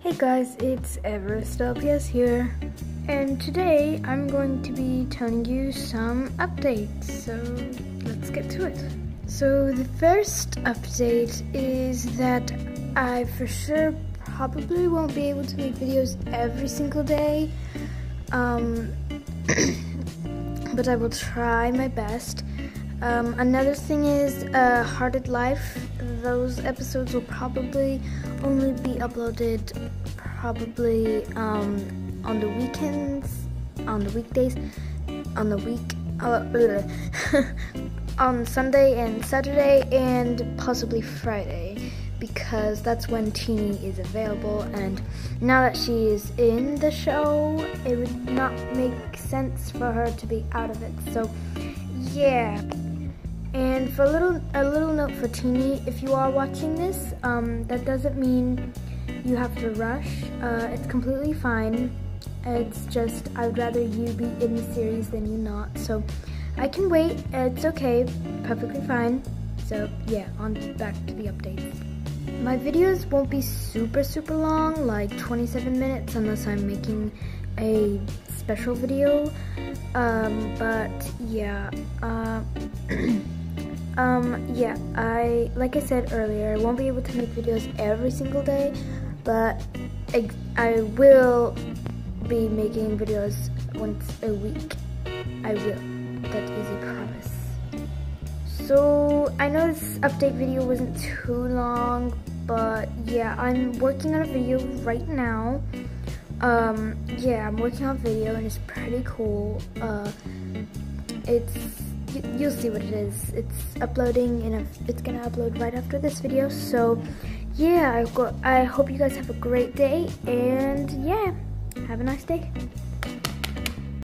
Hey guys, it's Everest LPS here, and today I'm going to be telling you some updates, so let's get to it. So the first update is that I for sure probably won't be able to make videos every single day, um, but I will try my best. Um, another thing is uh, Hearted Life. Those episodes will probably only be uploaded probably um, on the weekends, on the weekdays, on the week, uh, on Sunday and Saturday, and possibly Friday because that's when Teeny is available. And now that she is in the show, it would not make sense for her to be out of it. So, yeah. And for a little a little note for Teeny, if you are watching this, um, that doesn't mean you have to rush. Uh, it's completely fine. It's just I'd rather you be in the series than you not. So I can wait. It's okay, perfectly fine. So yeah, on back to the updates. My videos won't be super super long, like 27 minutes, unless I'm making a special video. Um, but yeah. Uh, Um, yeah, I, like I said earlier, I won't be able to make videos every single day, but I, I will be making videos once a week. I will. That is a promise. So, I know this update video wasn't too long, but yeah, I'm working on a video right now. Um, yeah, I'm working on a video and it's pretty cool. Uh, it's you'll see what it is. It's uploading and it's gonna upload right after this video. So yeah, I, I hope you guys have a great day and yeah, have a nice day.